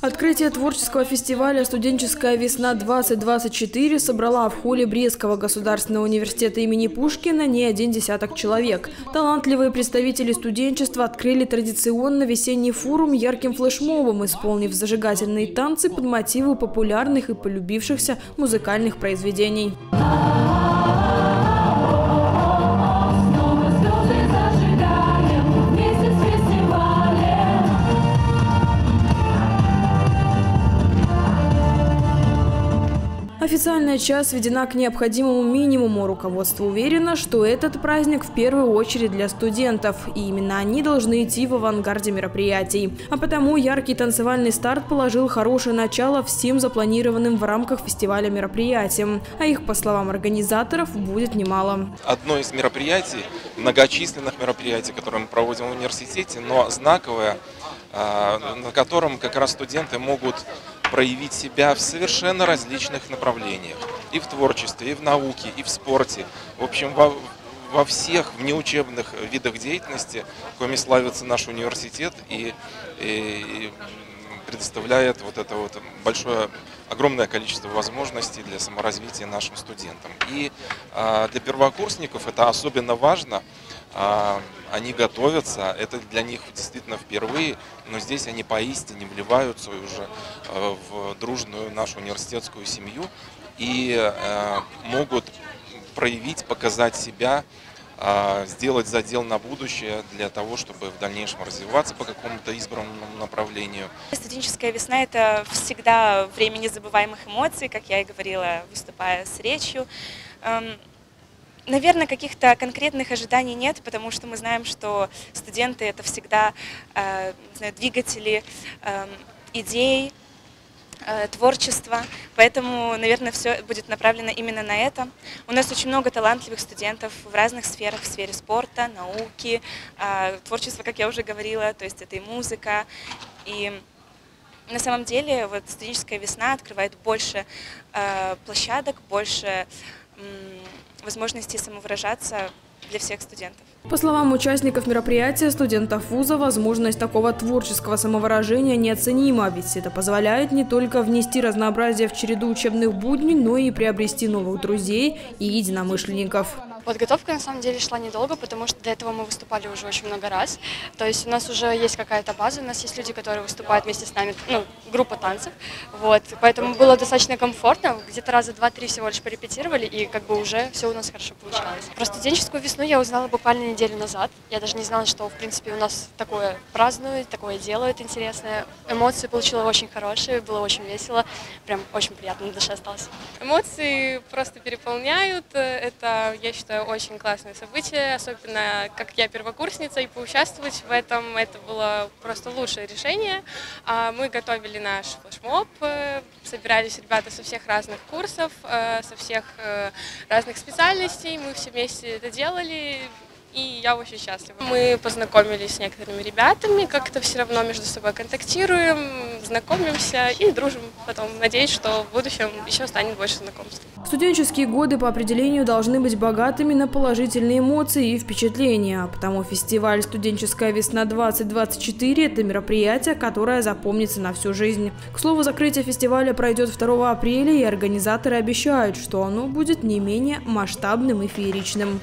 Открытие творческого фестиваля «Студенческая весна-2024» собрала в холле Брестского государственного университета имени Пушкина не один десяток человек. Талантливые представители студенчества открыли традиционно весенний форум ярким флешмобом, исполнив зажигательные танцы под мотивы популярных и полюбившихся музыкальных произведений. Официальная часть сведена к необходимому минимуму. Руководство уверено, что этот праздник в первую очередь для студентов. И именно они должны идти в авангарде мероприятий. А потому яркий танцевальный старт положил хорошее начало всем запланированным в рамках фестиваля мероприятиям. А их, по словам организаторов, будет немало. Одно из мероприятий, многочисленных мероприятий, которые мы проводим в университете, но знаковое, на котором как раз студенты могут проявить себя в совершенно различных направлениях. И в творчестве, и в науке, и в спорте. В общем, во, во всех внеучебных видах деятельности, коими славится наш университет и, и, и предоставляет вот это вот большое, огромное количество возможностей для саморазвития нашим студентам. И а, для первокурсников это особенно важно, а, они готовятся, это для них действительно впервые, но здесь они поистине вливаются уже э, в дружную нашу университетскую семью и э, могут проявить, показать себя, а, сделать задел на будущее для того, чтобы в дальнейшем развиваться по какому-то избранному направлению. Студенческая весна – это всегда время незабываемых эмоций, как я и говорила, выступая с речью. Наверное, каких-то конкретных ожиданий нет, потому что мы знаем, что студенты это всегда э, знаю, двигатели э, идей, э, творчества, поэтому, наверное, все будет направлено именно на это. У нас очень много талантливых студентов в разных сферах, в сфере спорта, науки, э, творчества, как я уже говорила, то есть это и музыка, и на самом деле вот студенческая весна открывает больше э, площадок, больше возможности самовыражаться для всех студентов. По словам участников мероприятия, студентов вуза, возможность такого творческого самовыражения неоценима, ведь это позволяет не только внести разнообразие в череду учебных будней, но и приобрести новых друзей и единомышленников. Подготовка на самом деле шла недолго, потому что до этого мы выступали уже очень много раз. То есть у нас уже есть какая-то база, у нас есть люди, которые выступают вместе с нами, ну, группа танцев. Вот, поэтому было достаточно комфортно. Где-то раза два-три всего лишь порепетировали, и как бы уже все у нас хорошо получалось. Про студенческую весну я узнала буквально неделю назад. Я даже не знала, что, в принципе, у нас такое празднуют, такое делают интересное. Эмоции получила очень хорошие, было очень весело. Прям очень приятно на душе осталось. Эмоции просто переполняют. Это, я считаю, очень классное событие, особенно как я первокурсница, и поучаствовать в этом это было просто лучшее решение. А мы готовили наш флешмоб, э, собирались ребята со всех разных курсов, э, со всех э, разных специальностей, мы все вместе это делали, и я очень счастлива. Мы познакомились с некоторыми ребятами, как-то все равно между собой контактируем, знакомимся и дружим. Потом надеюсь, что в будущем еще станет больше знакомств. Студенческие годы по определению должны быть богатыми на положительные эмоции и впечатления, потому фестиваль «Студенческая весна-2024» – это мероприятие, которое запомнится на всю жизнь. К слову, закрытие фестиваля пройдет 2 апреля, и организаторы обещают, что оно будет не менее масштабным и фееричным.